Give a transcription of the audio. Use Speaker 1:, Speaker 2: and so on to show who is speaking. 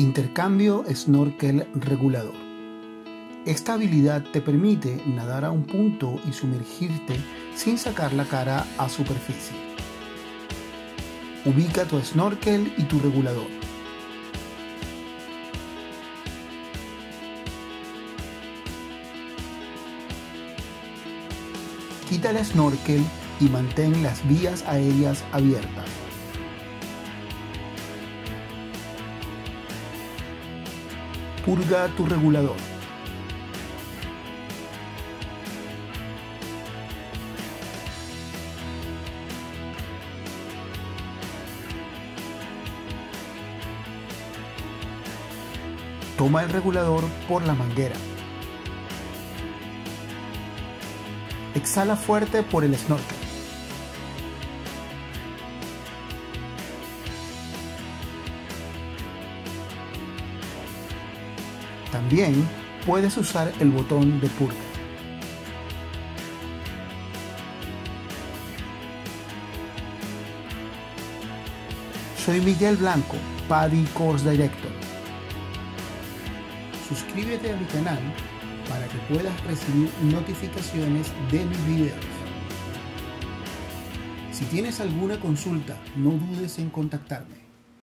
Speaker 1: Intercambio Snorkel Regulador. Esta habilidad te permite nadar a un punto y sumergirte sin sacar la cara a superficie. Ubica tu snorkel y tu regulador. Quita el snorkel y mantén las vías aéreas abiertas. Purga tu regulador. Toma el regulador por la manguera. Exhala fuerte por el snorkel. También puedes usar el botón de purga. Soy Miguel Blanco, PADI Course Director. Suscríbete a mi canal para que puedas recibir notificaciones de mis videos. Si tienes alguna consulta, no dudes en contactarme.